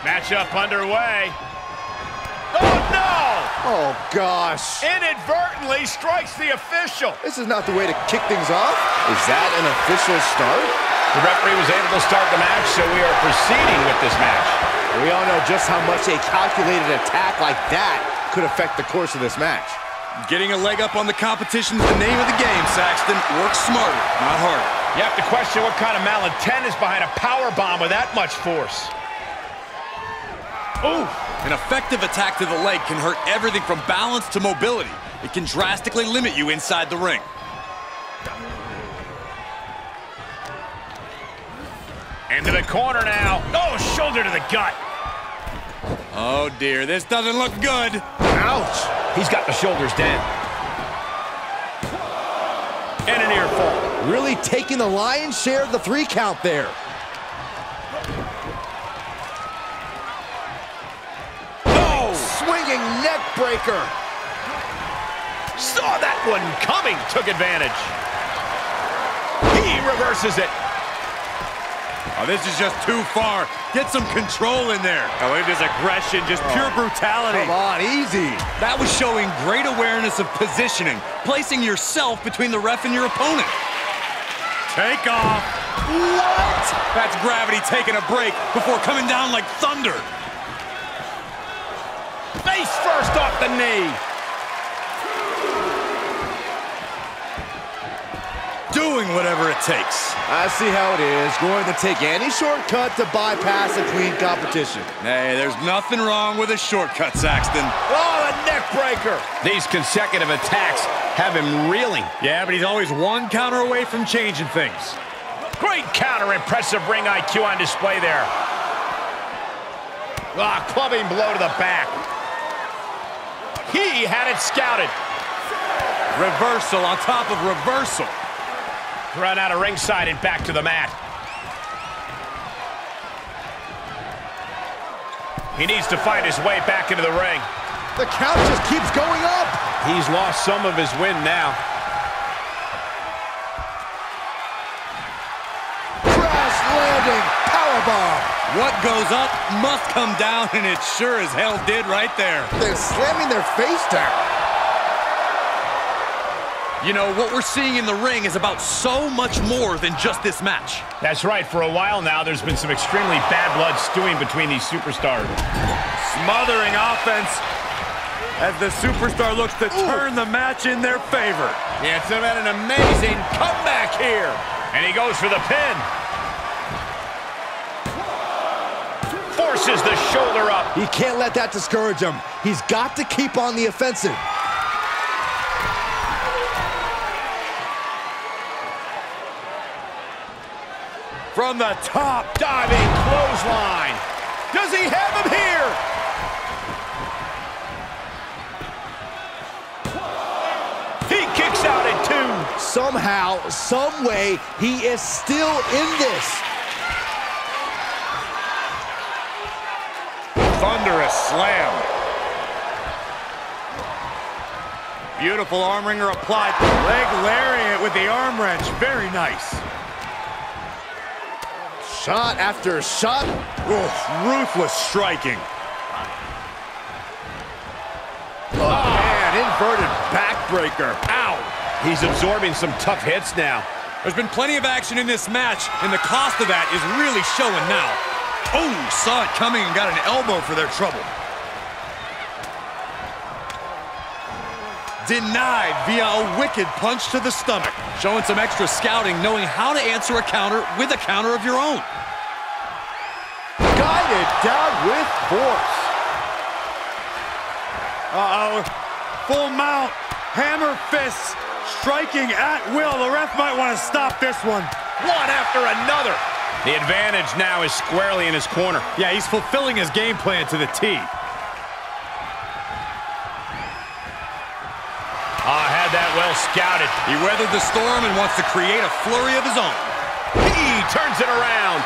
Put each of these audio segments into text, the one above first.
Matchup underway. Oh, no! Oh, gosh. Inadvertently strikes the official. This is not the way to kick things off. Is that an official start? The referee was able to start the match, so we are proceeding with this match. We all know just how much a calculated attack like that could affect the course of this match. Getting a leg up on the competition is the name of the game, Saxton. Work smarter, not harder. You have to question what kind of malintent is behind a power bomb with that much force. Ooh. An effective attack to the leg can hurt everything from balance to mobility. It can drastically limit you inside the ring. Into the corner now. Oh, shoulder to the gut. Oh, dear. This doesn't look good. Ouch. He's got the shoulders down. And a near fall. Really taking the lion's share of the three count there. Oh! Swinging neck breaker. Saw that one coming. Took advantage. He reverses it. Oh, this is just too far. Get some control in there. Oh, look at this aggression, just pure oh. brutality. Come on, easy. That was showing great awareness of positioning, placing yourself between the ref and your opponent. Take off. What? That's gravity taking a break before coming down like thunder. Face first off the knee. Doing whatever it takes. I see how it is. Going to take any shortcut to bypass a clean competition. Hey, there's nothing wrong with a shortcut, Saxton. Oh, a neck breaker. These consecutive attacks have him reeling. Yeah, but he's always one counter away from changing things. Great counter, impressive ring IQ on display there. Ah, clubbing blow to the back. He had it scouted. Reversal on top of reversal. Run out of ringside and back to the mat. He needs to find his way back into the ring. The count just keeps going up. He's lost some of his wind now. Crash landing powerbomb. What goes up must come down, and it sure as hell did right there. They're slamming their face down. You know, what we're seeing in the ring is about so much more than just this match. That's right. For a while now, there's been some extremely bad blood stewing between these superstars. Smothering offense as the superstar looks to turn the match in their favor. Yeah, it's been an amazing comeback here. And he goes for the pin. Forces the shoulder up. He can't let that discourage him. He's got to keep on the offensive. From the top. Diving clothesline. Does he have him here? He kicks out at two. Somehow, some way, he is still in this. Thunderous slam. Beautiful arm wringer applied. Leg lariat with the arm wrench. Very nice. Shot after shot. Oof, ruthless striking. Oh, man, inverted backbreaker. Ow. He's absorbing some tough hits now. There's been plenty of action in this match, and the cost of that is really showing now. Oh, saw it coming and got an elbow for their trouble. Denied via a wicked punch to the stomach. Showing some extra scouting, knowing how to answer a counter with a counter of your own. Guided down with force. Uh-oh. Full mount. Hammer fists. Striking at will. The ref might want to stop this one. One after another. The advantage now is squarely in his corner. Yeah, he's fulfilling his game plan to the T. Ah, had that well scouted. He weathered the storm and wants to create a flurry of his own. He turns it around.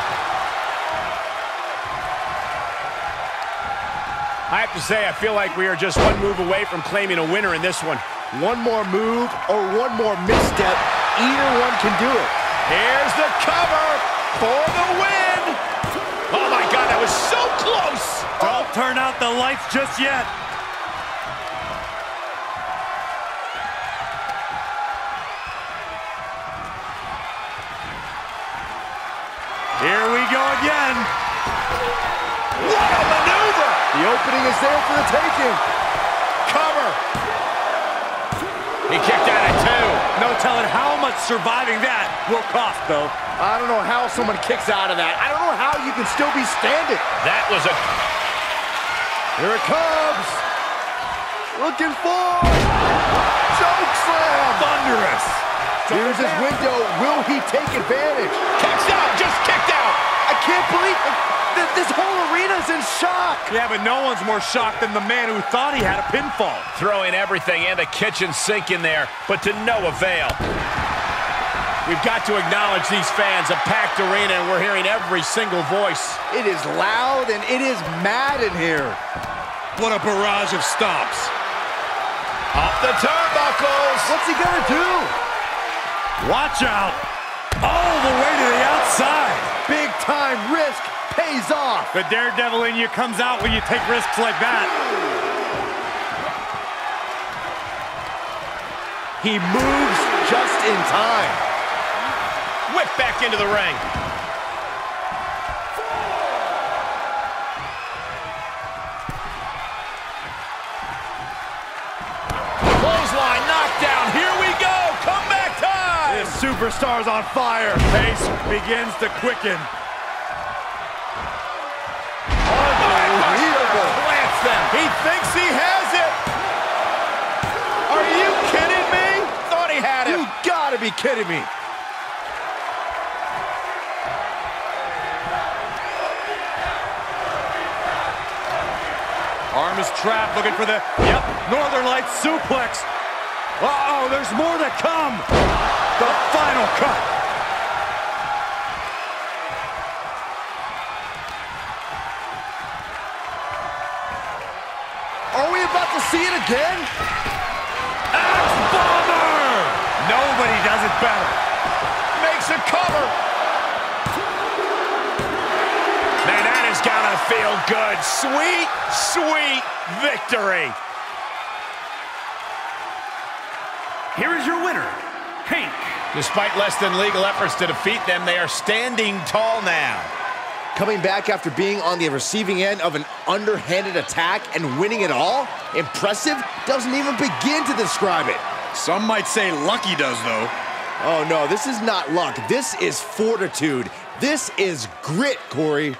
I have to say, I feel like we are just one move away from claiming a winner in this one. One more move or one more misstep, either one can do it. Here's the cover for the win. Oh, my God, that was so close. Don't turn out the lights just yet. Here we go again. What a maneuver! The opening is there for the taking. Cover. He kicked out at two. No telling how much surviving that will cost, though. I don't know how someone kicks out of that. I don't know how you can still be standing. That was a... Here it comes. Looking for choke slam. Thunderous. Here's his window. Will he take advantage? Kicks out, just kicked out. I can't believe th this whole arena's in shock. Yeah, but no one's more shocked than the man who thought he had a pinfall. Throwing everything and the kitchen sink in there, but to no avail. We've got to acknowledge these fans, a packed arena, and we're hearing every single voice. It is loud and it is mad in here. What a barrage of stomps. Up the turnbuckles. What's he gonna do? Watch out. All the way to the outside. Big time risk pays off. The daredevil in you comes out when you take risks like that. He moves just in time. Whip back into the ring. Clothesline, knockdown. Here we go. Comeback time. This superstar's on fire. Pace begins to quicken. He thinks he has it. Are you kidding me? Thought he had it. You gotta be kidding me. Arm is trapped, looking for the, yep, Northern Lights suplex. Uh-oh, there's more to come. The final cut. Again? Axe Bomber! Nobody does it better. Makes a cover. Man, that is gonna feel good. Sweet, sweet victory. Here is your winner, Hank. Despite less than legal efforts to defeat them, they are standing tall now. Coming back after being on the receiving end of an underhanded attack and winning it all? Impressive? Doesn't even begin to describe it. Some might say lucky does, though. Oh no, this is not luck. This is fortitude. This is grit, Corey.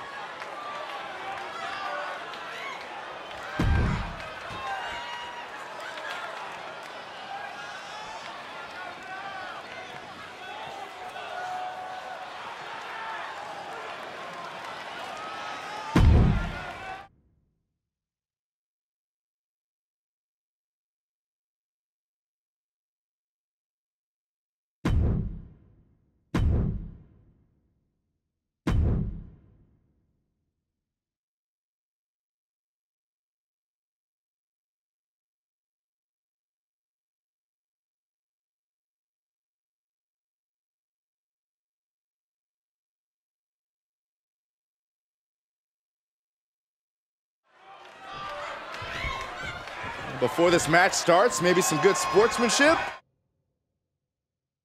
Before this match starts, maybe some good sportsmanship.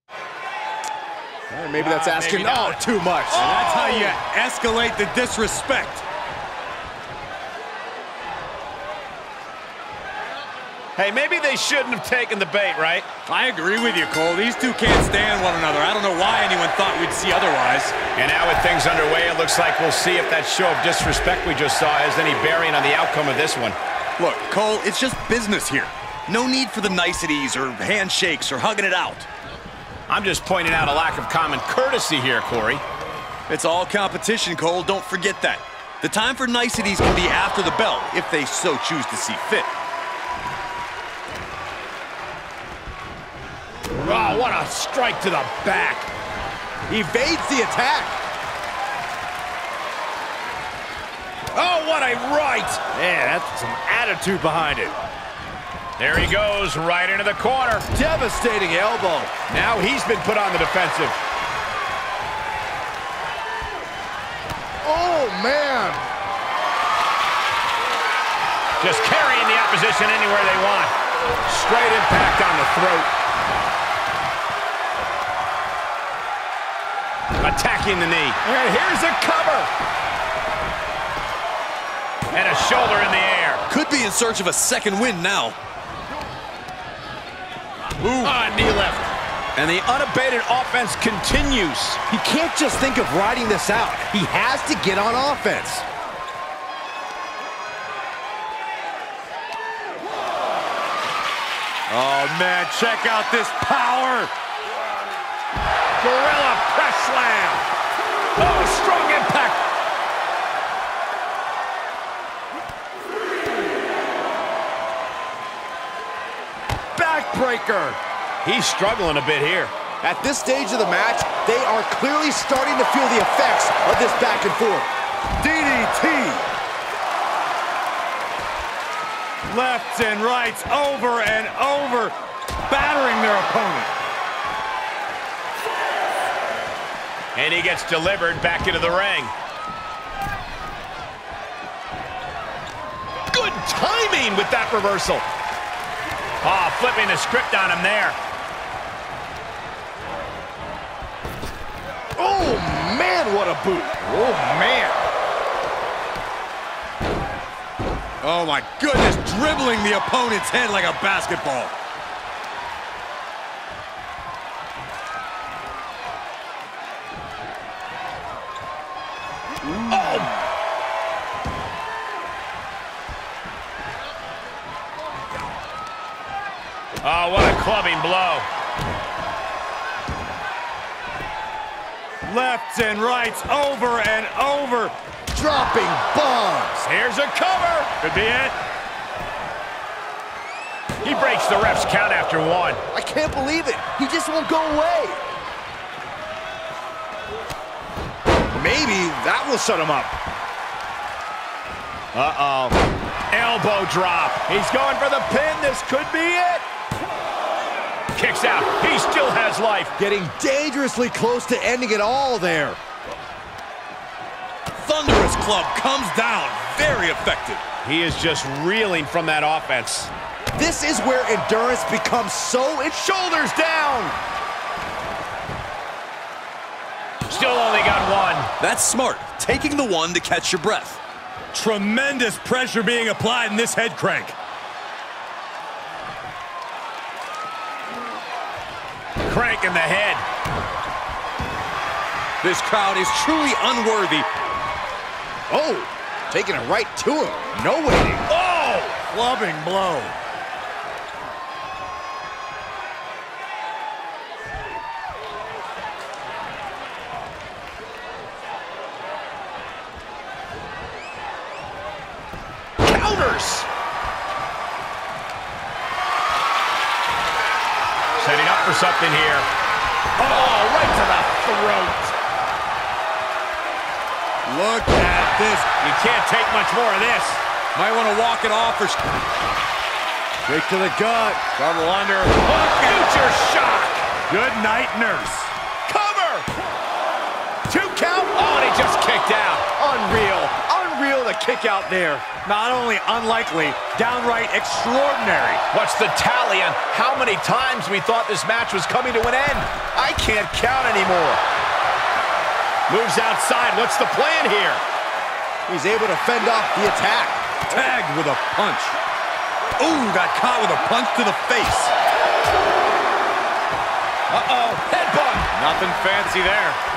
Or maybe that's asking, maybe oh, too much. And that's how you escalate the disrespect. Hey, maybe they shouldn't have taken the bait, right? I agree with you, Cole. These two can't stand one another. I don't know why anyone thought we'd see otherwise. And now with things underway, it looks like we'll see if that show of disrespect we just saw has any bearing on the outcome of this one. Look, Cole, it's just business here. No need for the niceties or handshakes or hugging it out. I'm just pointing out a lack of common courtesy here, Corey. It's all competition, Cole. Don't forget that. The time for niceties can be after the bell, if they so choose to see fit. Oh, what a strike to the back. Evades the attack. Oh, what a right. Man, that's some attitude behind it. There he goes, right into the corner. Devastating elbow. Now he's been put on the defensive. Oh, man. Just carrying the opposition anywhere they want. Straight impact on the throat. Attacking the knee. And here's a cover. And a shoulder in the air. Could be in search of a second win now. Ooh. Ah, knee left. And the unabated offense continues. He can't just think of riding this out. He has to get on offense. Oh, man, check out this power. Gorilla press slam. Oh, strong impact. Backbreaker. He's struggling a bit here. At this stage of the match, they are clearly starting to feel the effects of this back and forth. DDT. Lefts and rights over and over, battering their opponent. And he gets delivered back into the ring. Good timing with that reversal. Oh, flipping the script on him there. Oh, man, what a boot. Oh, man. Oh, my goodness, dribbling the opponent's head like a basketball. What blow. Lefts and rights over and over. Dropping bombs. Here's a cover. Could be it. He breaks the ref's count after one. I can't believe it. He just won't go away. Maybe that will shut him up. Uh-oh. Elbow drop. He's going for the pin. This could be it. Kicks out. He still has life. Getting dangerously close to ending it all there. Thunderous club comes down. Very effective. He is just reeling from that offense. This is where endurance becomes so... It shoulders down. Still only got one. That's smart. Taking the one to catch your breath. Tremendous pressure being applied in this head crank. Crank in the head. This crowd is truly unworthy. Oh, taking it right to him. No waiting. Oh, clubbing blow. Counters. Setting up for something here. Oh, right to the throat. Look at this. You can't take much more of this. Might want to walk it off or... Straight to the gut. Double under. Oh, future shock. Good night, nurse. Cover. Two count. Oh, and he just kicked out. Unreal. Unreal the kick out there. Not only unlikely, downright extraordinary. What's the tally on how many times we thought this match was coming to an end? I can't count anymore. Moves outside. What's the plan here? He's able to fend off the attack. Tagged with a punch. Ooh, got caught with a punch to the face. Uh-oh. Headbutt. Nothing fancy there.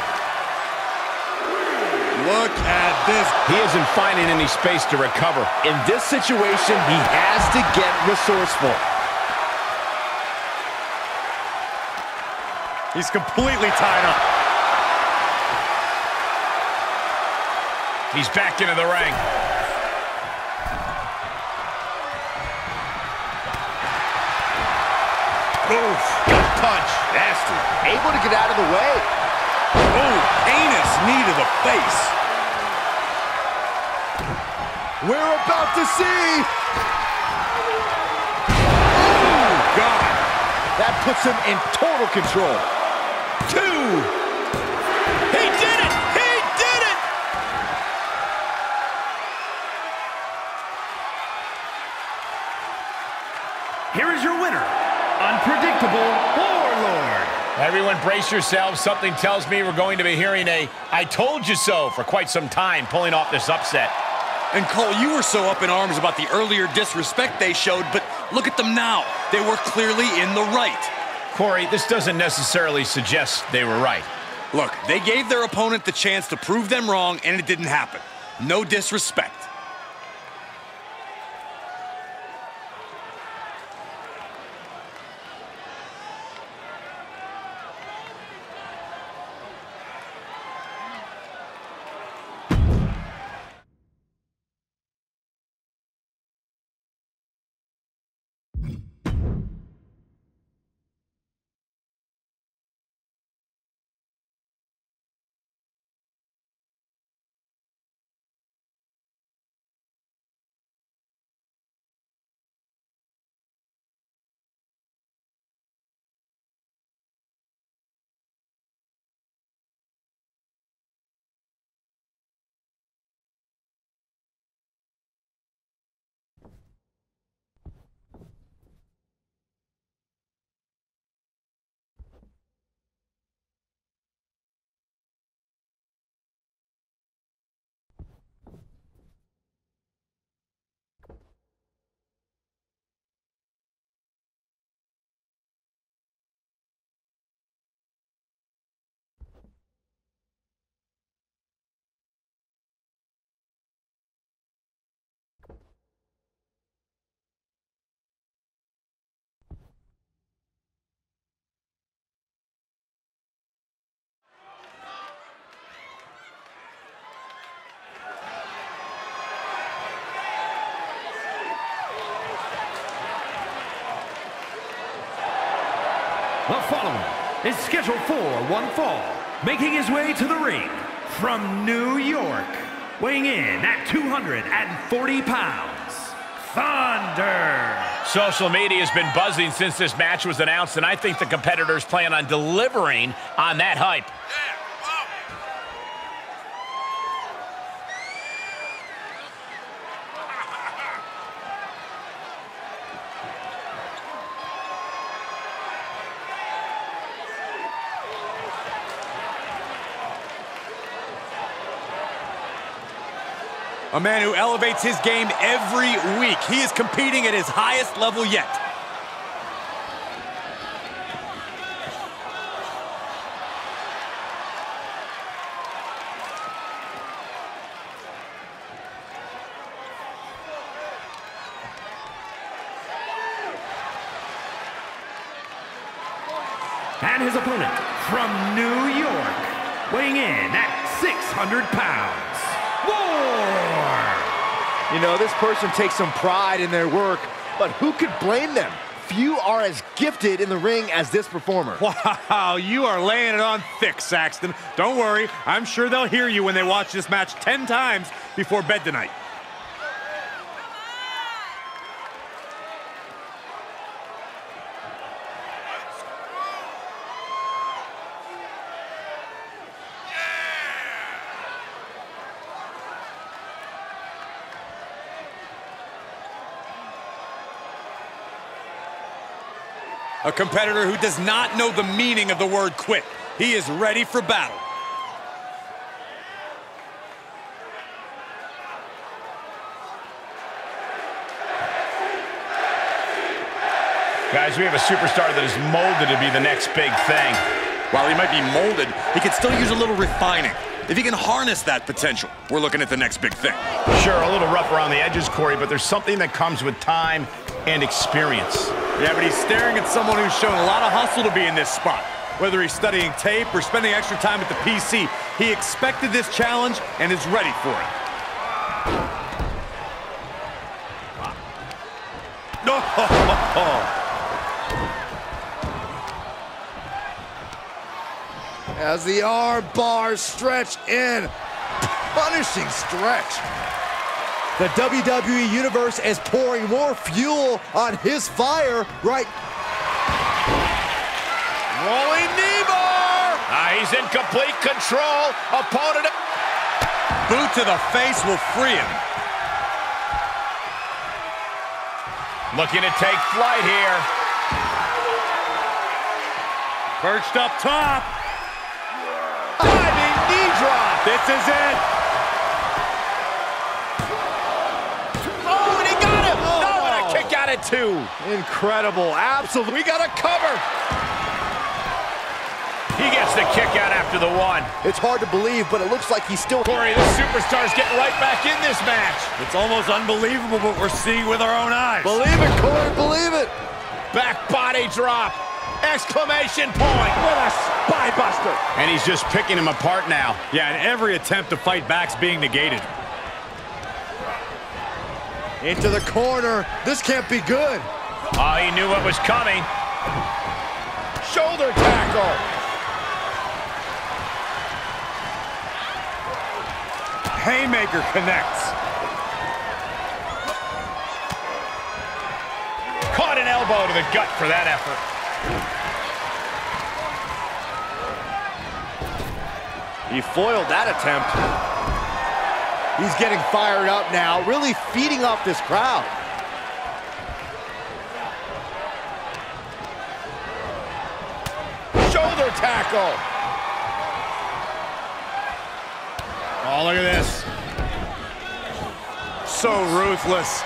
Look at this. He isn't finding any space to recover. In this situation, he has to get resourceful. He's completely tied up. He's back into the ring. Oof. Gut punch. Nasty. Able to get out of the way. Oh, heinous knee to the face. We're about to see... Oh, God. That puts him in total control. Two. He did it! He did it! Here is your winner, Unpredictable Everyone brace yourselves. Something tells me we're going to be hearing a I told you so for quite some time pulling off this upset. And Cole, you were so up in arms about the earlier disrespect they showed, but look at them now. They were clearly in the right. Corey, this doesn't necessarily suggest they were right. Look, they gave their opponent the chance to prove them wrong, and it didn't happen. No disrespect. The following is scheduled for one fall, making his way to the ring from New York, weighing in at 240 pounds, Thunder. Social media has been buzzing since this match was announced, and I think the competitors plan on delivering on that hype. A man who elevates his game every week. He is competing at his highest level yet. Person takes some pride in their work, but who could blame them? Few are as gifted in the ring as this performer. Wow, you are laying it on thick, Saxton. Don't worry, I'm sure they'll hear you when they watch this match 10 times before bed tonight. A competitor who does not know the meaning of the word quit. He is ready for battle. Guys, we have a superstar that is molded to be the next big thing. While he might be molded, he could still use a little refining. If he can harness that potential, we're looking at the next big thing. Sure, a little rough around the edges, Corey, but there's something that comes with time and experience. Yeah, but he's staring at someone who's shown a lot of hustle to be in this spot. Whether he's studying tape or spending extra time at the PC, he expected this challenge and is ready for it. No! As the arm bars stretch in. Punishing stretch. The WWE Universe is pouring more fuel on his fire right Rolling knee! Ah, he's in complete control. Opponent. Boot to the face will free him. Looking to take flight here. Perched up top. Diving knee drop. This is it. At two. Incredible. Absolutely. We got a cover. He gets the kick out after the one. It's hard to believe, but it looks like he's still... Corey, this superstar's getting right back in this match. It's almost unbelievable what we're seeing with our own eyes. Believe it, Corey, believe it. Back body drop. Exclamation point. What a spinebuster. And he's just picking him apart now. Yeah, and every attempt to fight back's being negated. Into the corner. This can't be good. Oh, he knew what was coming. Shoulder tackle. Haymaker connects. Caught an elbow to the gut for that effort. He foiled that attempt. He's getting fired up now, really feeding off this crowd. Shoulder tackle. Oh, look at this. So ruthless.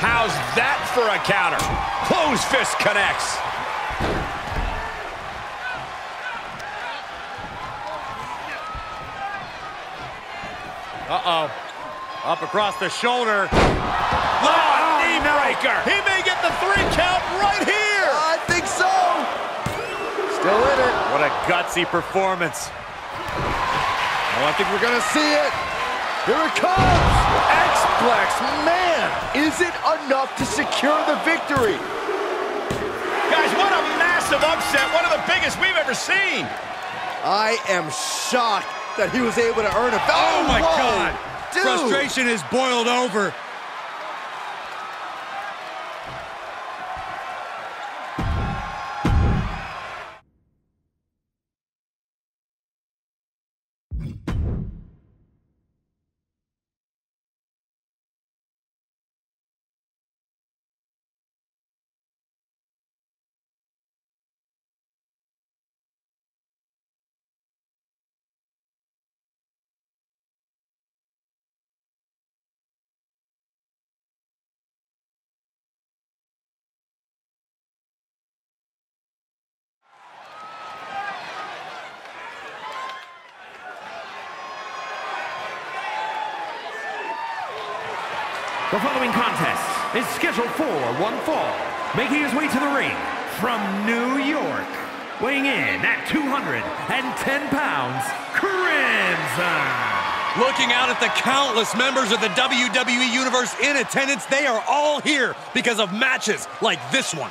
How's that for a counter? Close fist connects. Uh-oh. Up across the shoulder. Oh, ah. knee breaker. He may get the three count right here. I think so. Still in it. What a gutsy performance. Oh, I think we're going to see it. Here it comes. X-Plex, man, is it enough to secure the victory? Guys, what a massive upset. One of the biggest we've ever seen. I am shocked that he was able to earn it. Oh, my whoa. God. Dude. Frustration is boiled over. The following contest is scheduled for one fall, making his way to the ring from New York, weighing in at 210 pounds, Crimson. Looking out at the countless members of the WWE Universe in attendance, they are all here because of matches like this one.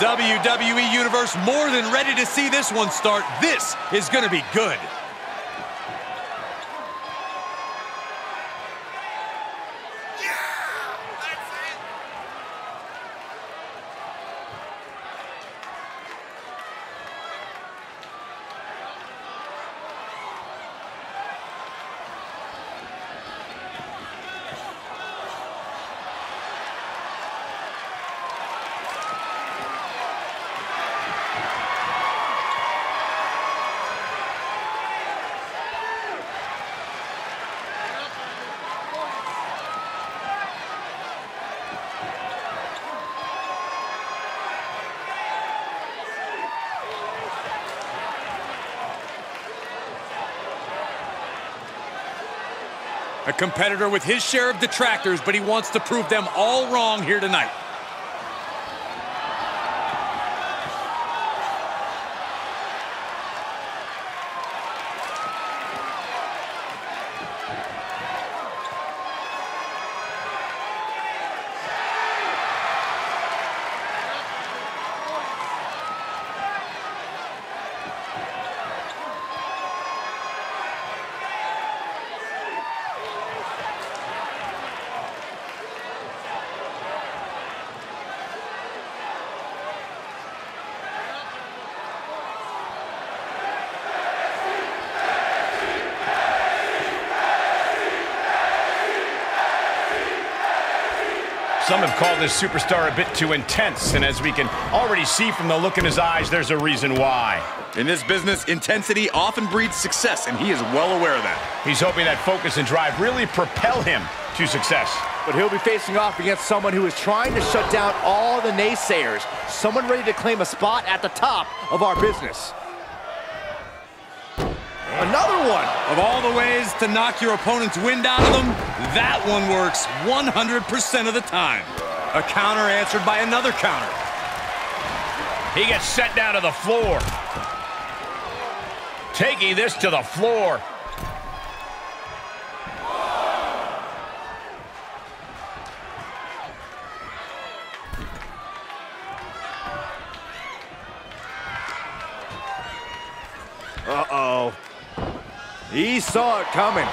WWE Universe more than ready to see this one start. This is going to be good. A competitor with his share of detractors, but he wants to prove them all wrong here tonight. Called this superstar a bit too intense, and as we can already see from the look in his eyes, there's a reason why. In this business, intensity often breeds success, and he is well aware of that. He's hoping that focus and drive really propel him to success. But he'll be facing off against someone who is trying to shut down all the naysayers. Someone ready to claim a spot at the top of our business. Another one. Of all the ways to knock your opponent's wind out of them, that one works 100% of the time. A counter answered by another counter. He gets set down to the floor. Taking this to the floor. Uh-oh. He saw it coming.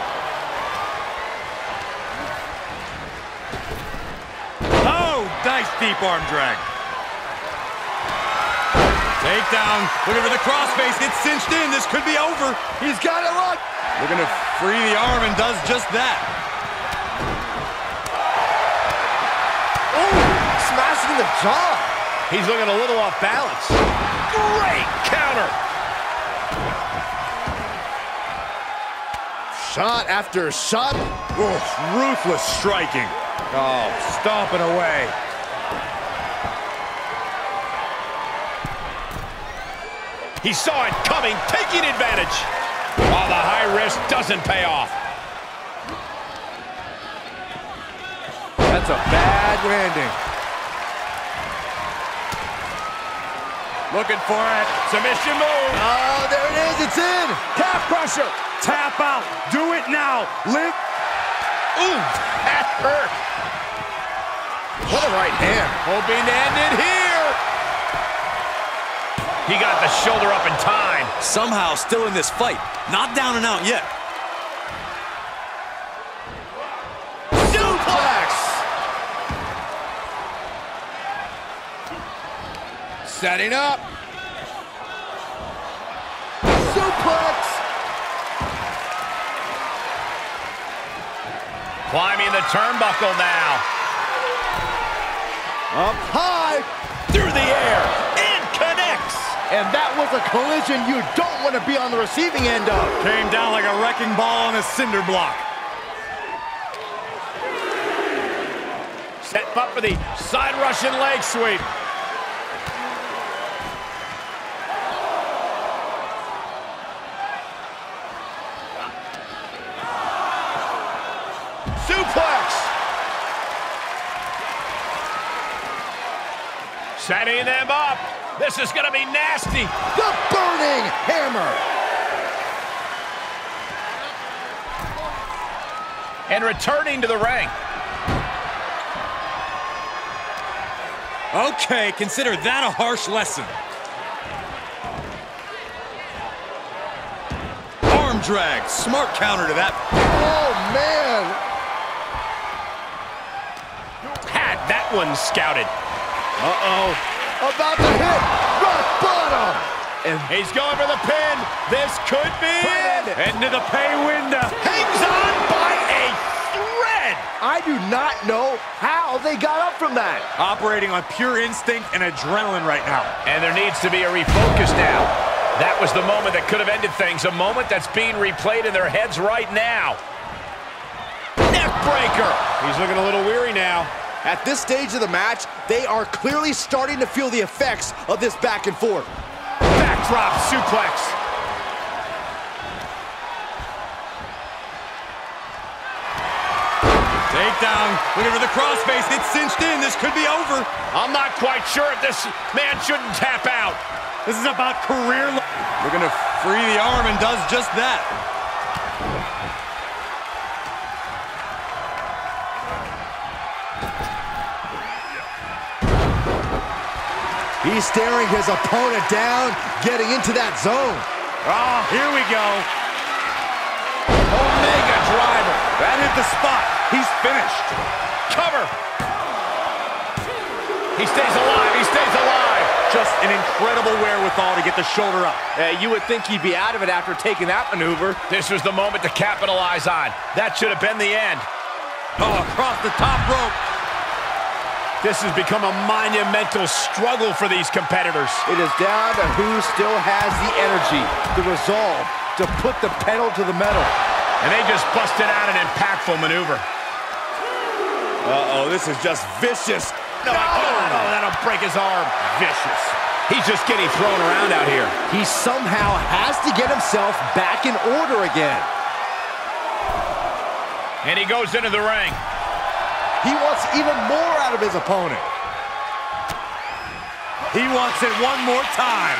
Oh, nice deep arm drag. Takedown. Looking for the crossface. It's cinched in. This could be over. He's got it locked. Looking to free the arm and does just that. Oh, smashing the jaw. He's looking a little off balance. Great counter. Shot after shot. Oof, ruthless striking. Oh, stomping away. He saw it coming, taking advantage. While the high risk doesn't pay off. That's a bad landing. Looking for it. Submission move. Oh, there it is. It's in. Calf crusher. Tap out. Do it now. Live. Ooh, that hurt. What a right hand. Hoping to end it here. He got the shoulder up in time. Somehow still in this fight. Not down and out yet. Suplex. Setting up. Suplex. Climbing the turnbuckle now. Up high. And that was a collision you don't want to be on the receiving end of. Came down like a wrecking ball on a cinder block. Set up for the side Russian leg sweep. Suplex. Setting them up. This is going to be nasty. The burning hammer. And returning to the ring. Okay, consider that a harsh lesson. Arm drag. Smart counter to that. Oh, man. Had that one scouted. Uh-oh. About to hit rock bottom. And He's going for the pin. This could be it. Into the pay window. Hangs on by a thread. I do not know how they got up from that. Operating on pure instinct and adrenaline right now. And there needs to be a refocus now. That was the moment that could have ended things. A moment that's being replayed in their heads right now. Neck breaker. He's looking a little weary now. At this stage of the match, they are clearly starting to feel the effects of this back and forth. Backdrop suplex. Takedown. Looking for the crossface. It's cinched in. This could be over. I'm not quite sure if this man shouldn't tap out. This is about career. Looking to free the arm and does just that. He's staring his opponent down, getting into that zone. Ah, here we go. Omega driver. That hit the spot. He's finished. Cover. He stays alive. He stays alive. Just an incredible wherewithal to get the shoulder up. Uh, you would think he'd be out of it after taking that maneuver. This was the moment to capitalize on. That should have been the end. Oh, across the top rope. This has become a monumental struggle for these competitors. It is down to who still has the energy, the resolve to put the pedal to the metal. And they just busted out an impactful maneuver. Uh-oh, this is just vicious. No, no. Oh, that'll break his arm. Vicious. He's just getting thrown around out here. He somehow has to get himself back in order again. And he goes into the ring. He wants even more out of his opponent. He wants it one more time.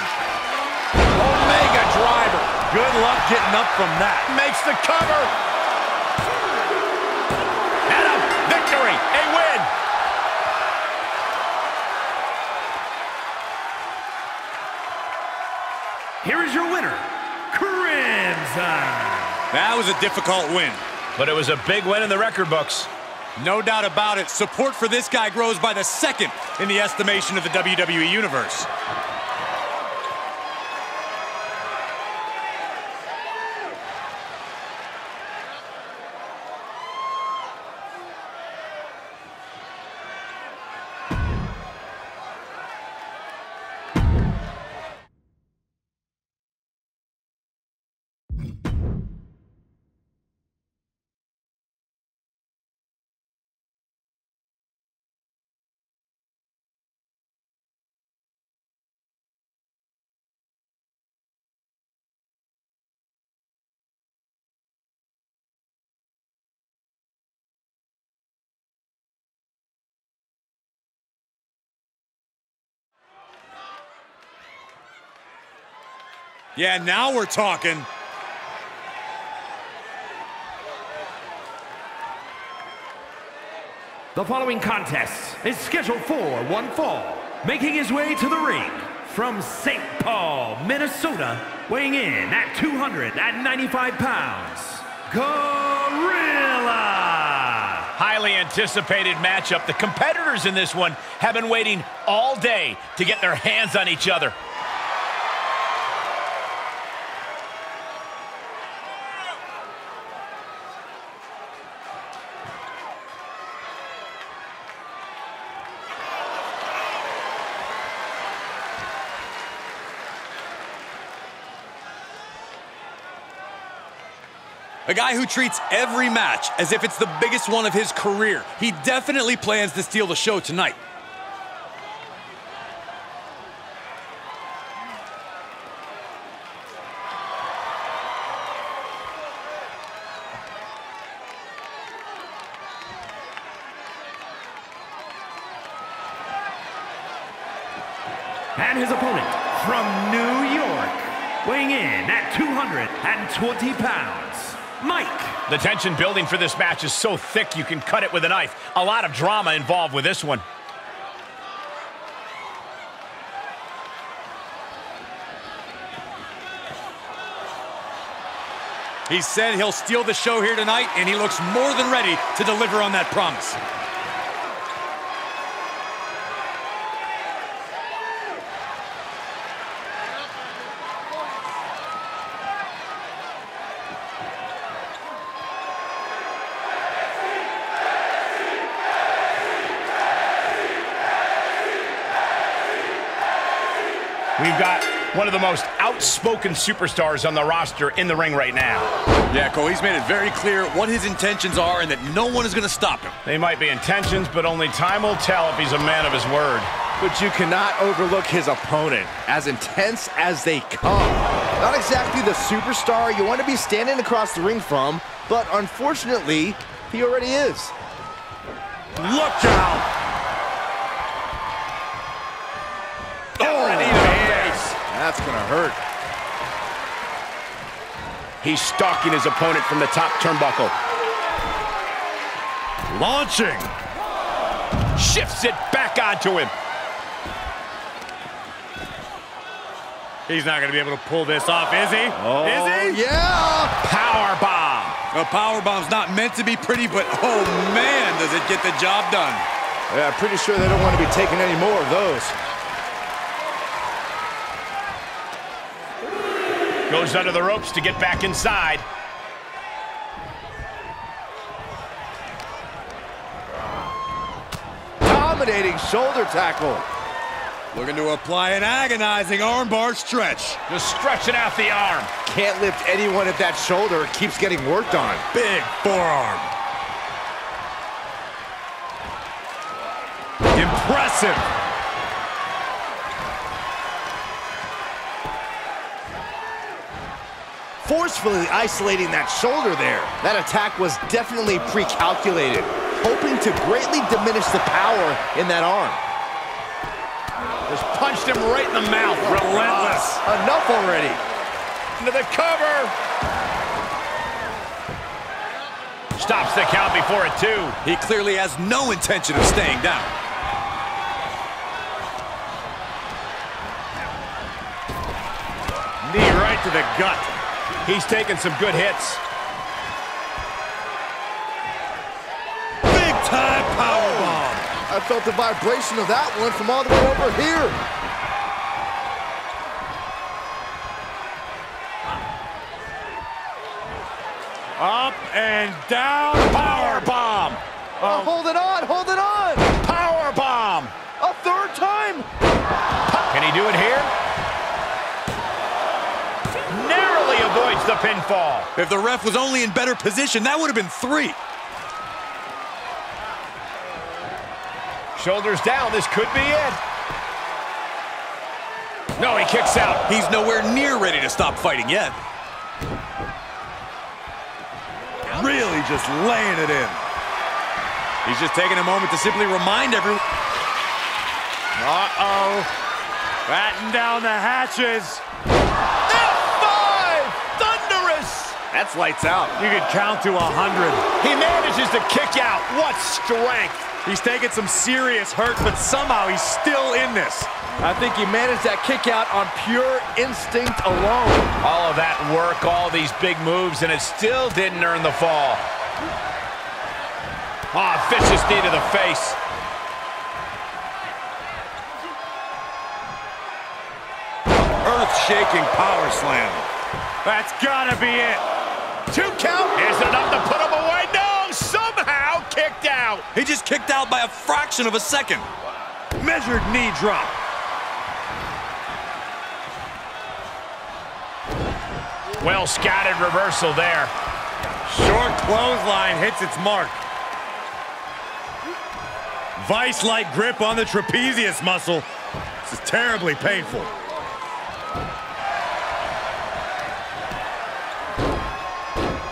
Omega driver. Good luck getting up from that. Makes the cover. And a victory, a win. Here is your winner, Crimson. That was a difficult win. But it was a big win in the record books. No doubt about it. Support for this guy grows by the second in the estimation of the WWE Universe. Yeah, now we're talking. The following contest is scheduled for one fall. Making his way to the ring from St. Paul, Minnesota, weighing in at 295 pounds, Gorilla! Highly anticipated matchup. The competitors in this one have been waiting all day to get their hands on each other. A guy who treats every match as if it's the biggest one of his career. He definitely plans to steal the show tonight. And his opponent from New York, weighing in at 220 pounds. The tension building for this match is so thick you can cut it with a knife. A lot of drama involved with this one. He said he'll steal the show here tonight, and he looks more than ready to deliver on that promise. We've got one of the most outspoken superstars on the roster in the ring right now. Yeah, Cole, he's made it very clear what his intentions are and that no one is going to stop him. They might be intentions, but only time will tell if he's a man of his word. But you cannot overlook his opponent, as intense as they come. Not exactly the superstar you want to be standing across the ring from, but unfortunately, he already is. Look out! Hurt. He's stalking his opponent from the top turnbuckle. Launching. Shifts it back onto him. He's not going to be able to pull this off, is he? Oh, is he? yeah! Power bomb. A power bomb's not meant to be pretty, but oh man, does it get the job done. Yeah, pretty sure they don't want to be taking any more of those. Goes under the ropes to get back inside. Dominating shoulder tackle. Looking to apply an agonizing armbar stretch. Just stretching out the arm. Can't lift anyone at that shoulder. It keeps getting worked on. Big forearm. Impressive. Forcefully isolating that shoulder there. That attack was definitely pre-calculated, hoping to greatly diminish the power in that arm. Just punched him right in the mouth. Relentless. Ah, enough already. Into the cover. Stops the count before it, two. He clearly has no intention of staying down. Knee right to the gut. He's taking some good hits. Big time powerbomb. I felt the vibration of that one from all the way over here. Up and down. Power bomb. Oh, hold it on, hold it on. Power bomb. A third time. Can he do it here? Narrowly avoids the pinfall. If the ref was only in better position, that would have been three. Shoulders down. This could be it. No, he kicks out. He's nowhere near ready to stop fighting yet. Really just laying it in. He's just taking a moment to simply remind everyone. Uh-oh. Batten down the hatches. F5! Thunderous! That's lights out. You could count to a 100. He manages to kick out. What strength! He's taking some serious hurt, but somehow he's still in this. I think he managed that kick out on pure instinct alone. All of that work, all these big moves, and it still didn't earn the fall. Ah, vicious knee to the face. Earth-shaking power slam. That's gotta be it. Two count. Is it enough to put him away? No, somehow kicked out. He just kicked out by a fraction of a second. Measured knee drop. Well scouted reversal there. Short clothesline hits its mark. Vice-like grip on the trapezius muscle. This is terribly painful.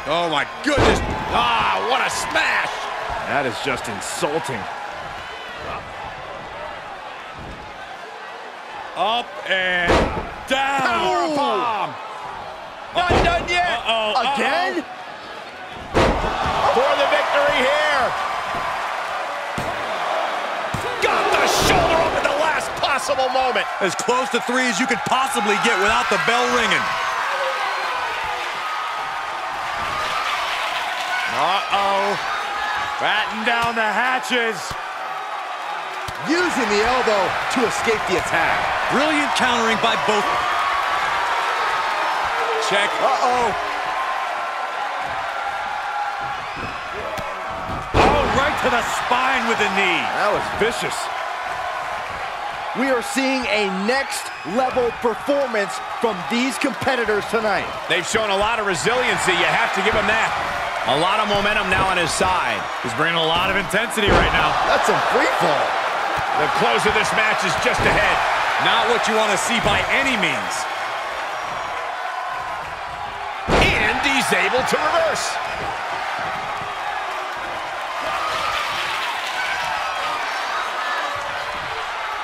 Oh my goodness. Ah, what a smash. That is just insulting. Up and down. Power bomb. Not done yet. Uh-oh. Again? For the victory here. Got the shoulder up at the last possible moment. As close to three as you could possibly get without the bell ringing. Uh-oh. Batten down the hatches. Using the elbow to escape the attack. Brilliant countering by both. Check. Uh-oh. Oh, right to the spine with the knee. That was vicious. We are seeing a next level performance from these competitors tonight. They've shown a lot of resiliency. You have to give them that. A lot of momentum now on his side. He's bringing a lot of intensity right now. That's a free fall. The close of this match is just ahead. Not what you want to see by any means. And he's able to reverse.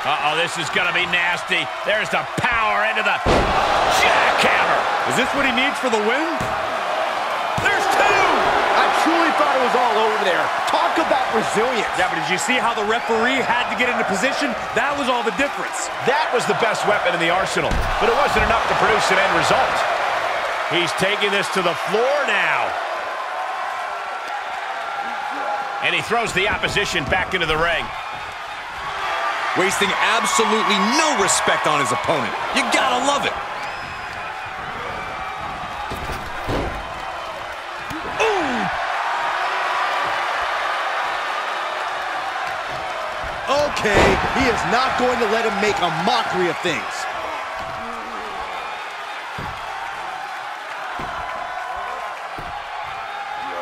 Uh-oh, this is going to be nasty. There's the power into the jackhammer. Is this what he needs for the win? There's two. I truly thought it was all over there. Talk about resilience. Yeah, but did you see how the referee had to get into position? That was all the difference. That was the best weapon in the arsenal, but it wasn't enough to produce an end result. He's taking this to the floor now. And he throws the opposition back into the ring. Wasting absolutely no respect on his opponent. You gotta love it. Okay. He is not going to let him make a mockery of things.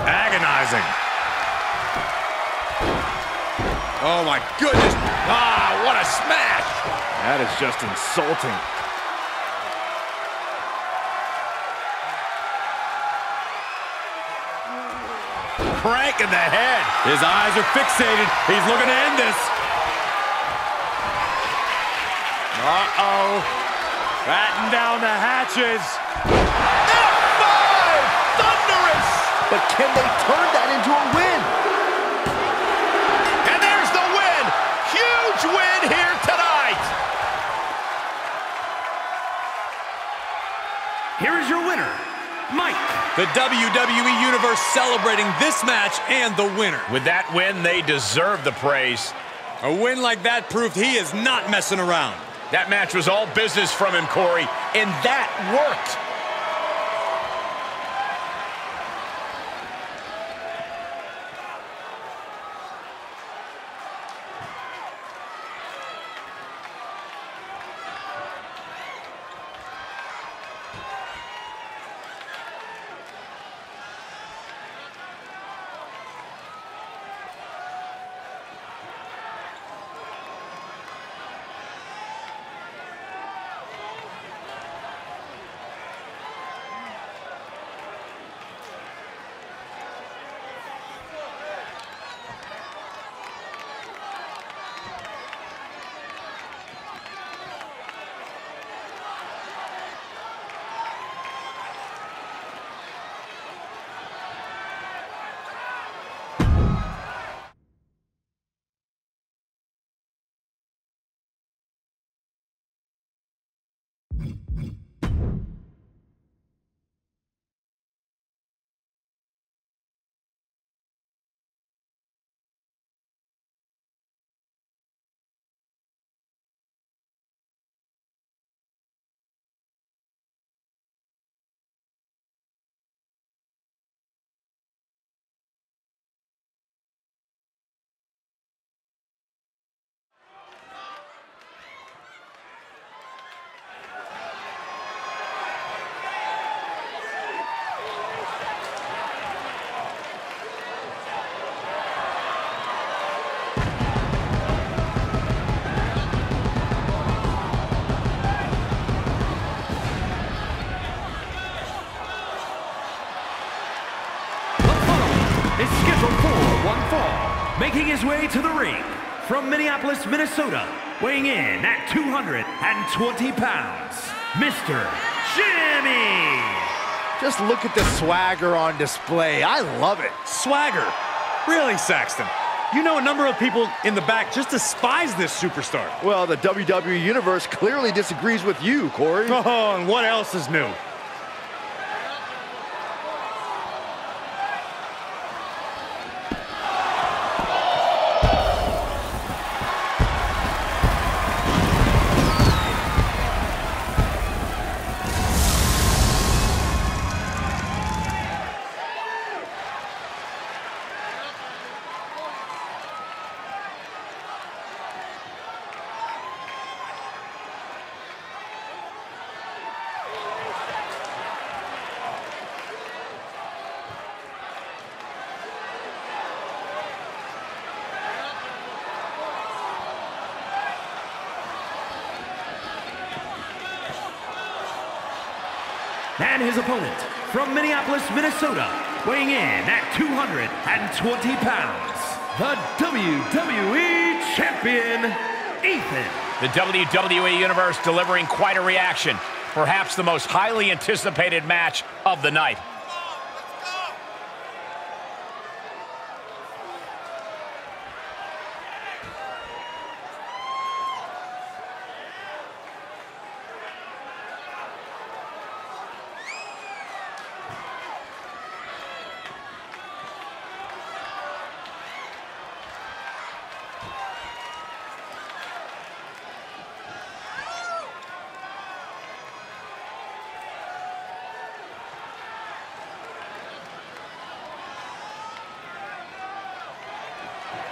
Agonizing. Oh my goodness. Ah, what a smash! That is just insulting. Crank in the head. His eyes are fixated. He's looking to end this. Uh-oh. Batten down the hatches. F5! Thunderous! But can they turn that into a win? And there's the win! Huge win here tonight! Here is your winner, Mike. The WWE Universe celebrating this match and the winner. With that win, they deserve the praise. A win like that proved he is not messing around. That match was all business from him, Corey, and that worked. Making his way to the ring from Minneapolis, Minnesota, weighing in at 220 pounds, Mr. Jimmy. Just look at the swagger on display. I love it. Swagger. Really, Saxton? You know a number of people in the back just despise this superstar. Well, the WWE Universe clearly disagrees with you, Corey. Oh, and what else is new? His opponent from Minneapolis, Minnesota, weighing in at 220 pounds, the WWE Champion, Ethan. The WWE Universe delivering quite a reaction. Perhaps the most highly anticipated match of the night.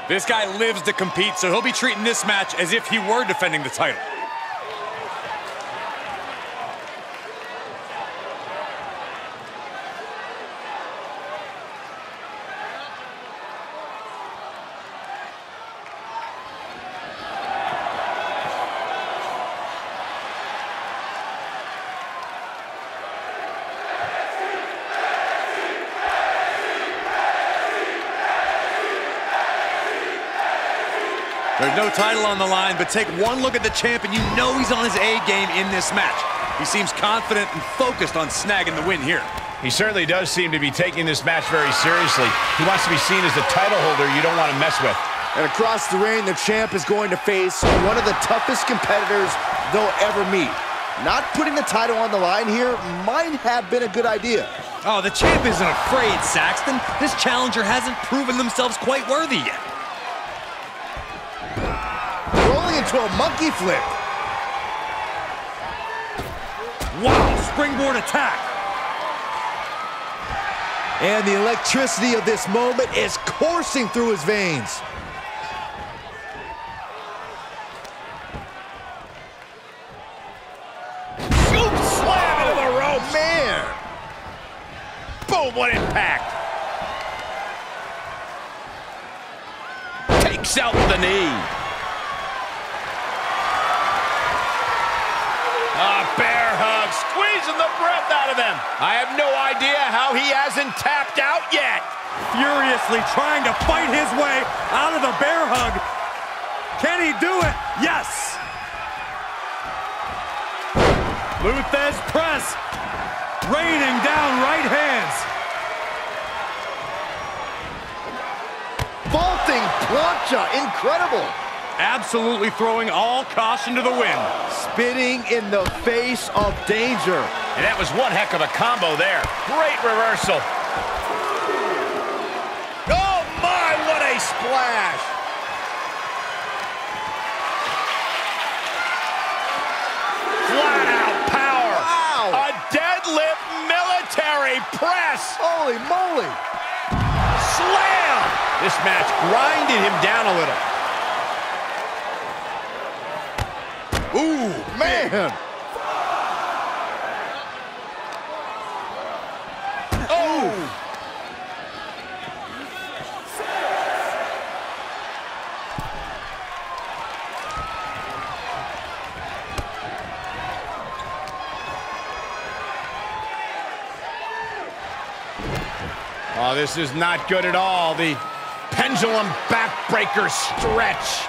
This guy lives to compete, so he'll be treating this match as if he were defending the title. There's no title on the line, but take one look at the champ and you know he's on his A game in this match. He seems confident and focused on snagging the win here. He certainly does seem to be taking this match very seriously. He wants to be seen as the title holder you don't want to mess with. And across the ring, the champ is going to face one of the toughest competitors they'll ever meet. Not putting the title on the line here might have been a good idea. Oh, the champ isn't afraid, Saxton. This challenger hasn't proven themselves quite worthy yet. Into a monkey flip. Wow, springboard attack. And the electricity of this moment is coursing through his veins. Throwing all caution to the wind. Spitting in the face of danger. And that was one heck of a combo there. Great reversal. Oh my, what a splash. Flat out power. Wow. A deadlift military press. Holy moly. Slam. This match grinded him down a little. Ooh, man. Oh. Oh, this is not good at all. The pendulum backbreaker stretch.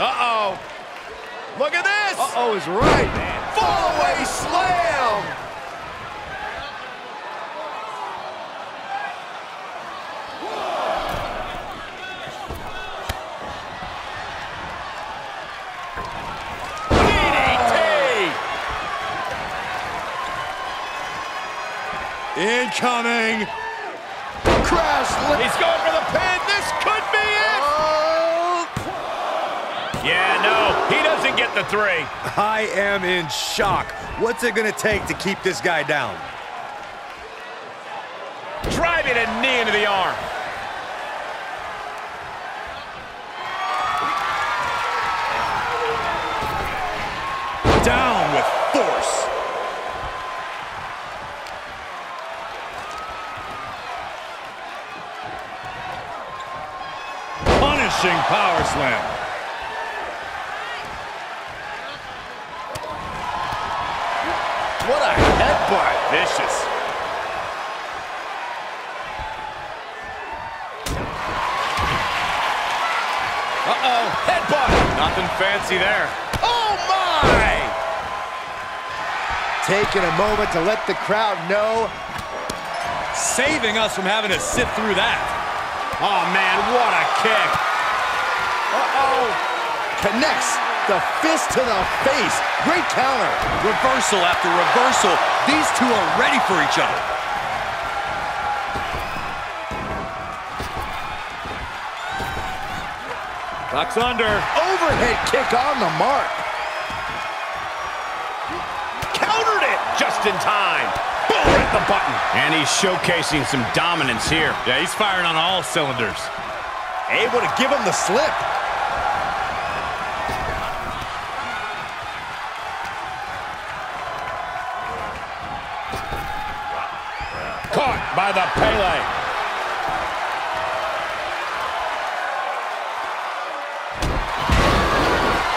Uh-oh. Look at this. Uh-oh is right. Fallaway slam. Incoming. Crash. He's going for the pin. This could be it. Oh. Yeah, no, he doesn't get the three. I am in shock. What's it gonna take to keep this guy down? Driving a knee into the arm. Down with force. Punishing power slam. What a headbutt. Vicious. Uh-oh, headbutt. Nothing fancy there. Oh, my. Taking a moment to let the crowd know Saving us from having to sit through that. Oh, man, what a kick. Uh-oh. Connects the fist to the face. Great counter. Reversal after reversal. These two are ready for each other. Ducks under. Overhead kick on the mark. Countered it just in time. Boom, right the button. And he's showcasing some dominance here. Yeah, he's firing on all cylinders. Able to give him the slip. By the Pele.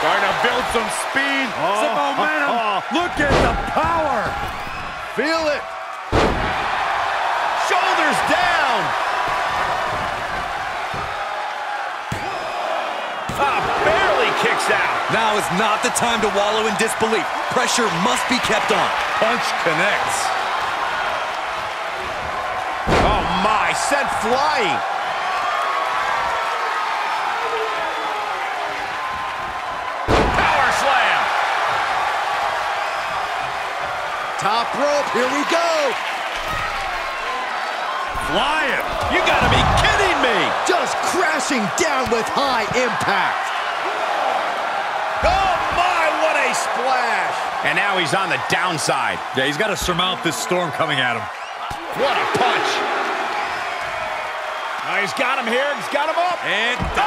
Starting to build some speed, Oh, some momentum. oh, Look at the power. Feel it. Shoulders down. Ah, barely kicks out. Now is not the time to wallow in disbelief. Pressure must be kept on. Punch connects. My, sent flying. Power slam. Top rope, here we go. Flying. You gotta be kidding me. Just crashing down with high impact. Oh my, what a splash. And now he's on the downside. Yeah, he's got to surmount this storm coming at him. What a punch. He's got him here. He's got him up. And Oh!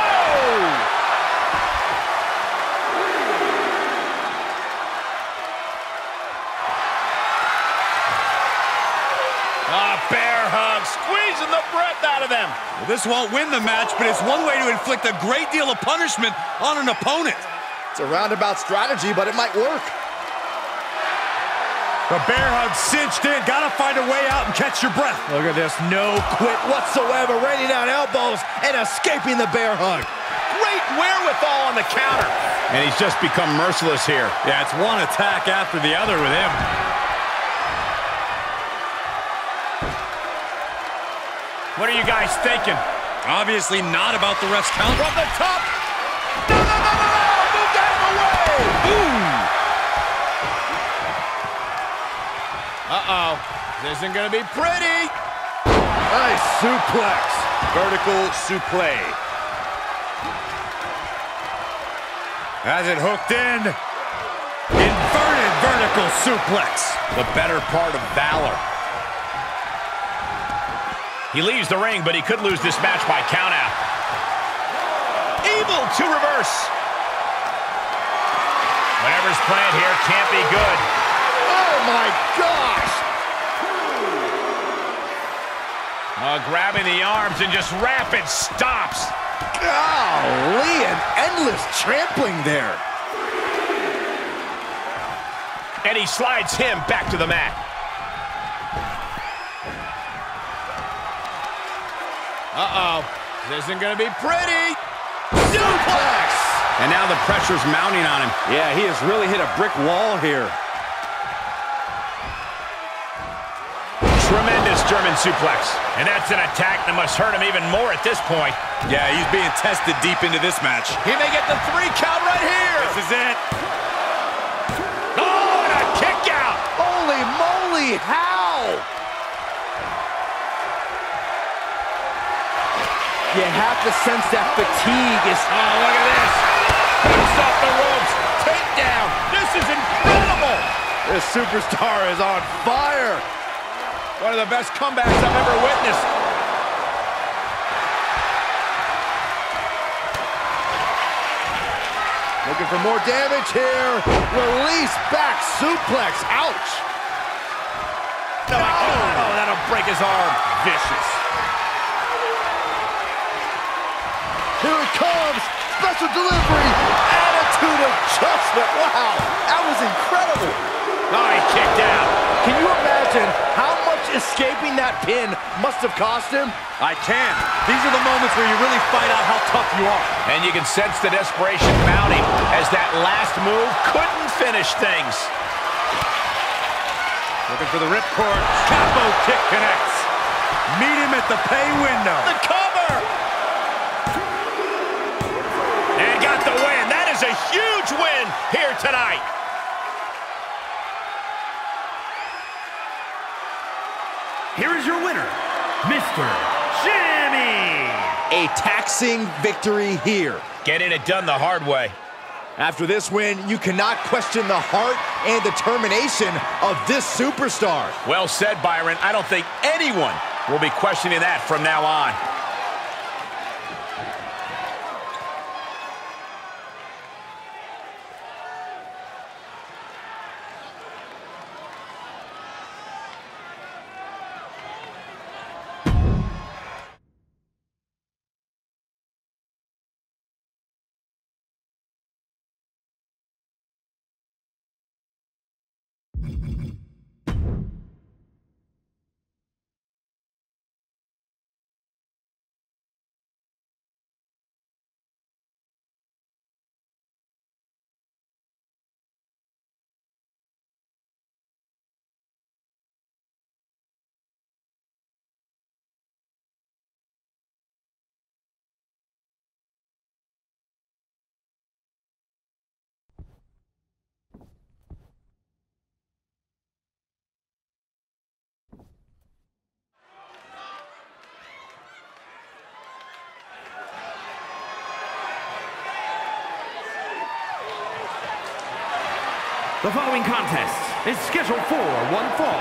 Ah, bear hug, squeezing the breath out of them. Well, this won't win the match, but it's one way to inflict a great deal of punishment on an opponent. It's a roundabout strategy, but it might work. The bear hug cinched in. Got to find a way out and catch your breath. Look at this, no quit whatsoever, raining down elbows and escaping the bear hug. Great wherewithal on the counter. And he's just become merciless here. Yeah, it's one attack after the other with him. What are you guys thinking? Obviously not about the ref's count. From the top. Uh-oh. This isn't gonna be pretty. Nice suplex. Vertical suplex. Has it hooked in. Inverted vertical suplex. The better part of valor. He leaves the ring, but he could lose this match by countout. Evil to reverse. Whatever's planned here can't be good. Oh my gosh! Uh, grabbing the arms and just rapid stops. Golly, an endless trampling there. And he slides him back to the mat. Uh-oh. This isn't going to be pretty. Suplex! And now the pressure's mounting on him. Yeah, he has really hit a brick wall here. German suplex. And that's an attack that must hurt him even more at this point. Yeah, he's being tested deep into this match. He may get the three count right here. This is it. Oh, and a kick out. Holy moly, how? You have to sense that fatigue is... Oh, look at this. Puts off the ropes. Takedown. This is incredible. This superstar is on fire. One of the best comebacks I've ever witnessed. Looking for more damage here. Release back suplex. Ouch. No, oh, that'll break his arm. Vicious. Here it comes. Special delivery. Attitude adjustment. Wow. That was incredible. Oh, he kicked out. Can you imagine how much escaping that pin must have cost him? I can. These are the moments where you really find out how tough you are. And you can sense the desperation mounting as that last move couldn't finish things. Looking for the ripcord. Capo kick connects. Meet him at the pay window. The cover! And got the win. That is a huge win here tonight. Here is your winner, Mr. Jimmy. A taxing victory here. Getting it done the hard way. After this win, you cannot question the heart and determination of this superstar. Well said, Byron. I don't think anyone will be questioning that from now on. The following contest is scheduled for one fall,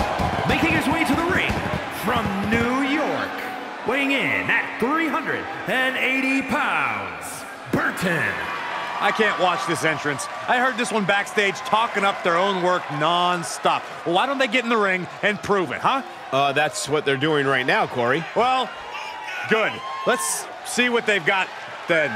making his way to the ring from New York, weighing in at 380 pounds, Burton. I can't watch this entrance. I heard this one backstage talking up their own work non-stop. Well, why don't they get in the ring and prove it, huh? Uh, that's what they're doing right now, Corey. Well, good. Let's see what they've got then.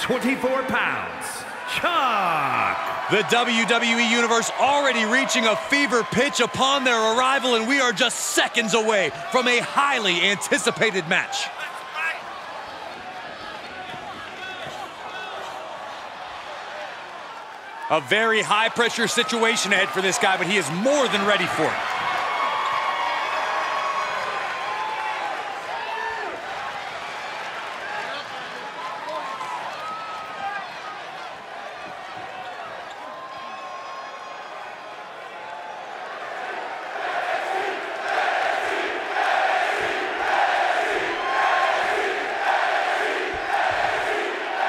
324 pounds, Chuck. The WWE Universe already reaching a fever pitch upon their arrival, and we are just seconds away from a highly anticipated match. A very high-pressure situation ahead for this guy, but he is more than ready for it.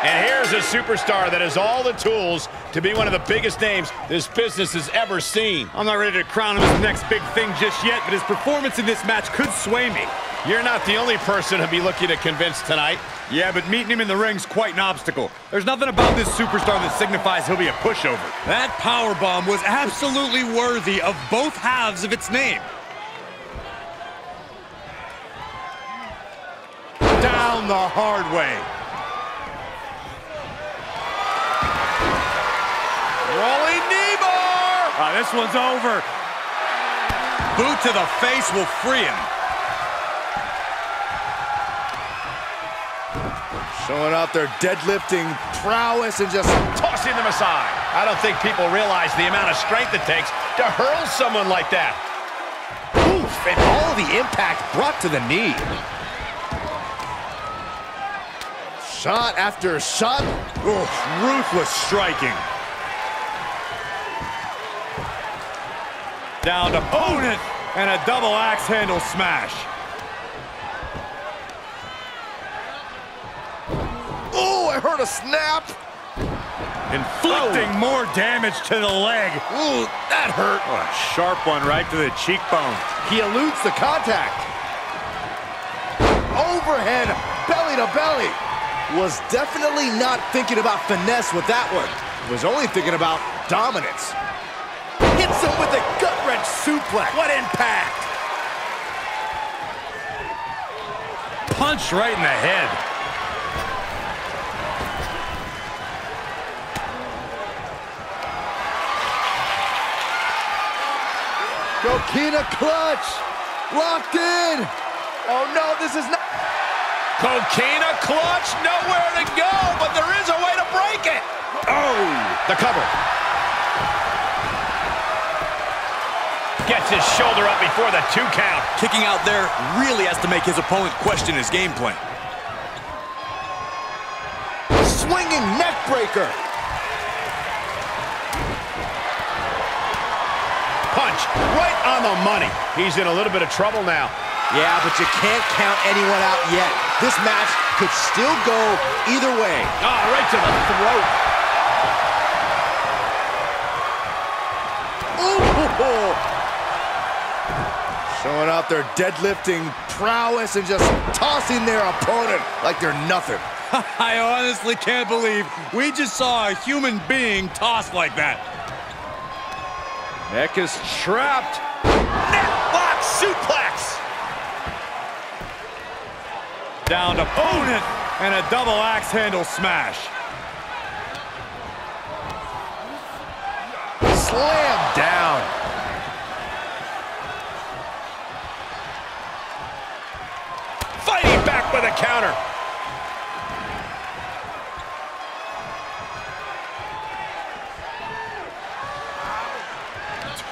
And here's a superstar that has all the tools to be one of the biggest names this business has ever seen. I'm not ready to crown him his next big thing just yet, but his performance in this match could sway me. You're not the only person to be looking to convince tonight. Yeah, but meeting him in the ring's quite an obstacle. There's nothing about this superstar that signifies he'll be a pushover. That power bomb was absolutely worthy of both halves of its name. Down the hard way. Ah, this one's over. Boot to the face will free him. Showing out their deadlifting prowess and just Tossing them aside. I don't think people realize the amount of strength it takes to hurl someone like that. oof, and all the impact brought to the knee. Shot after shot. Oof, ruthless striking. Down opponent and a double axe handle smash. Oh, I heard a snap. Inflicting oh. more damage to the leg. Ooh, that hurt. Oh, a sharp one right to the cheekbone. He eludes the contact. Overhead, belly to belly. Was definitely not thinking about finesse with that one. Was only thinking about dominance with a gut-wrench suplex. What impact! Punch right in the head. Coquina clutch. Locked in. Oh, no, this is not... Coquina clutch. Nowhere to go, but there is a way to break it. Oh, the cover. Gets his shoulder up before the two count. Kicking out there really has to make his opponent question his game plan. Swinging neck breaker. Punch right on the money. He's in a little bit of trouble now. Yeah, but you can't count anyone out yet. This match could still go either way. Oh, right to the throat. Out their deadlifting prowess and just tossing their opponent like they're nothing. I honestly can't believe we just saw a human being tossed like that. Neck is trapped. Neck lock suplex. Down to opponent and a double axe handle smash. Slam down.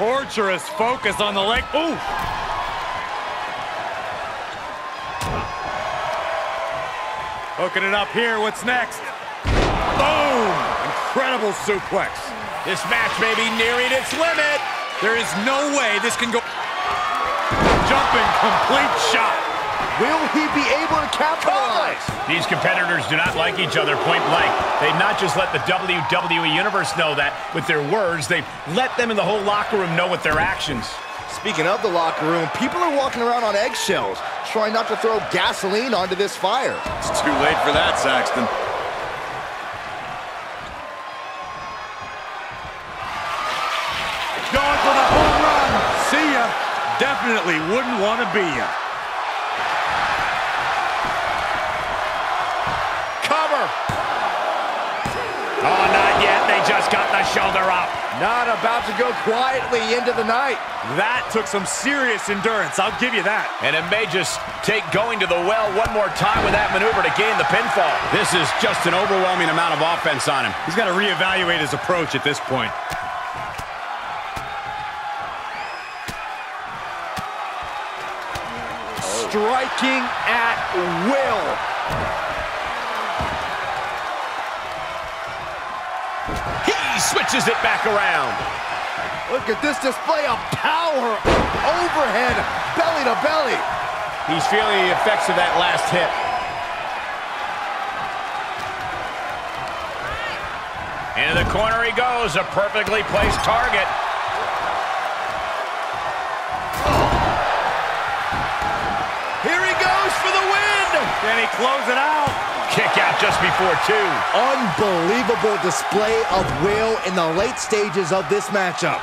Torturous focus on the leg. Ooh! Hooking it up here. What's next? Boom! Incredible suplex. This match may be nearing its limit. There is no way this can go. Jumping complete shot. Will he be able to capitalize? These competitors do not like each other point blank. They not just let the WWE Universe know that with their words, they let them in the whole locker room know with their actions. Speaking of the locker room, people are walking around on eggshells, trying not to throw gasoline onto this fire. It's too late for that, Saxton. Going for the home run. See ya. Definitely wouldn't want to be ya. Just got the shoulder up. Not about to go quietly into the night. That took some serious endurance. I'll give you that. And it may just take going to the well one more time with that maneuver to gain the pinfall. This is just an overwhelming amount of offense on him. He's got to reevaluate his approach at this point. Striking at will. Switches it back around. Look at this display of power. Overhead, belly to belly. He's feeling the effects of that last hit. Into the corner he goes, a perfectly placed target. Here he goes for the win. Can he close it out? Kick out just before two. Unbelievable display of will in the late stages of this matchup.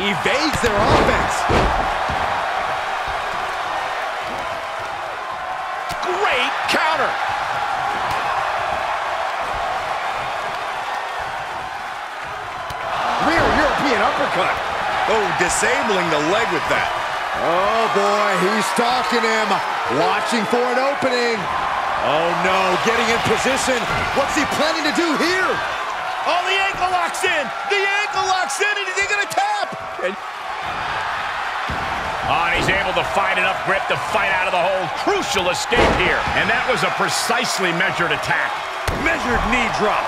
Evades their offense. Great counter. Rear European uppercut. Oh, disabling the leg with that. Oh boy, he's stalking him. Watching for an opening. Oh no, getting in position. What's he planning to do here? Oh, the ankle locks in. The ankle locks in, and is he going to tap? And... Oh, and he's able to find enough grip to fight out of the hold. Crucial escape here. And that was a precisely measured attack. Measured knee drop.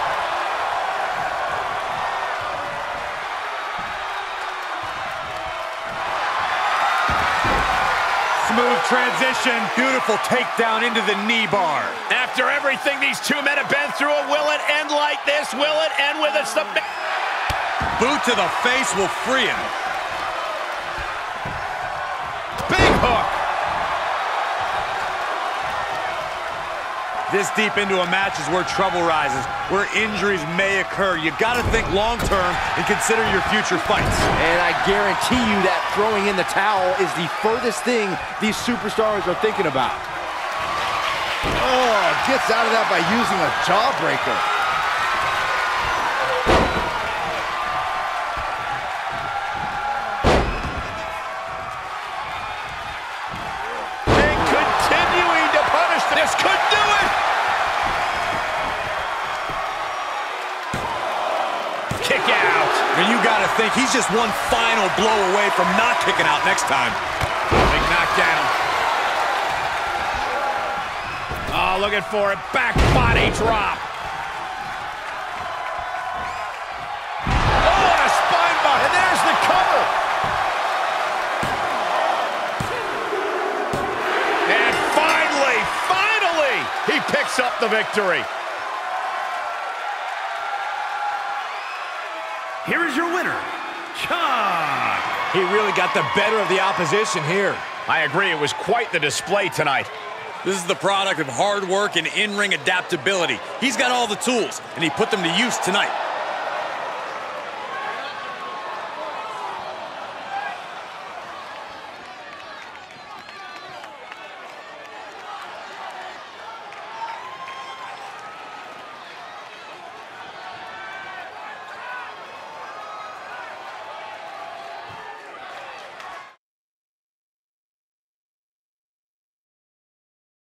Smooth transition. Beautiful takedown into the knee bar. After everything these two men have been through, will it end like this? Will it end with a submission? Boot to the face will free him. This deep into a match is where trouble rises, where injuries may occur. You gotta think long term and consider your future fights. And I guarantee you that throwing in the towel is the furthest thing these superstars are thinking about. Oh, gets out of that by using a jawbreaker. Got to think he's just one final blow away from not kicking out next time. Big knockdown. Oh, looking for it. Back body drop. Oh, and a spine. And there's the cover. And finally, finally, he picks up the victory. Here is your winner, Chuck. He really got the better of the opposition here. I agree, it was quite the display tonight. This is the product of hard work and in-ring adaptability. He's got all the tools, and he put them to use tonight.